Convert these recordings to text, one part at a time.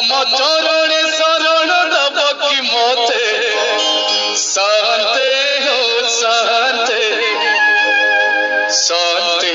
তম চরণে শরণ দেব কি মতে শান্তে হো শান্তে শান্তে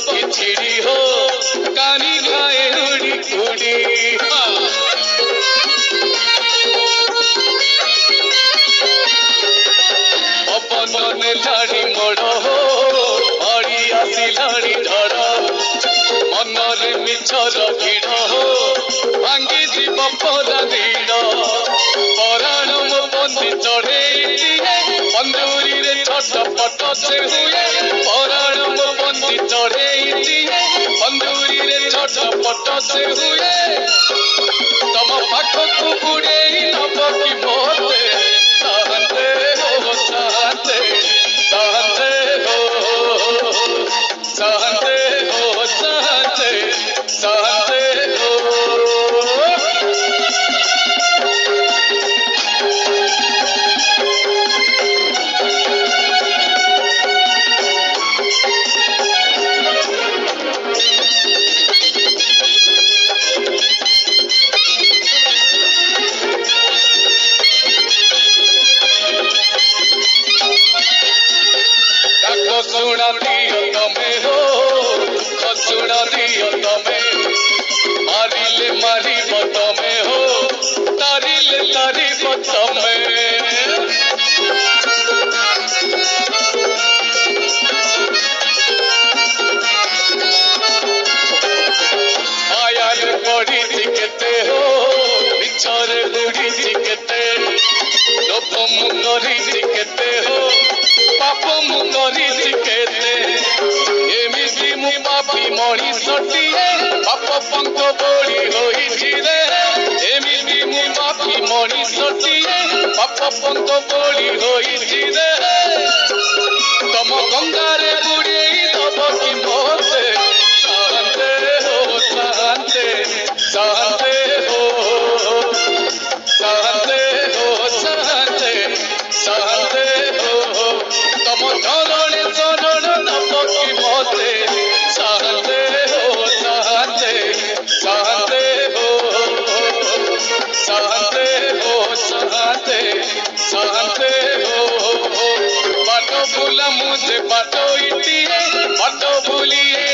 খিচিড়ি হো কানি খায় রুড়ি কুড়ি অপননে ঝাড়ি মড় হো অড়ি আসিলাড়ি ঝড় মনরে মিছর ভিড় হো ভাঙ্গি জীব পদা দিড় পরাণ মো বন্দি চড়েইছি অঞ্জুরিরে ছটপট সে হুয়ে लट से हुए तम पाठ को बुड़े नब कि मोर ଲୋକ ମୁଁ କରିଛି କେତେ ହୋ ପାପ ମୁଁ କରିଛି କେତେ ଏମିତି ମୁଁ ପାପି ମଣିଷଟିଏ ପାପ ପଙ୍କ ବଳି ହୋଇଛି ରେ ଏମିତି ମୁଁ ପାପି ମଣିଷଟିଏ ପାପ ପଙ୍କ ବଳି ହୋଇଛି बोला मुझे बटोइती है बोली बोलिए।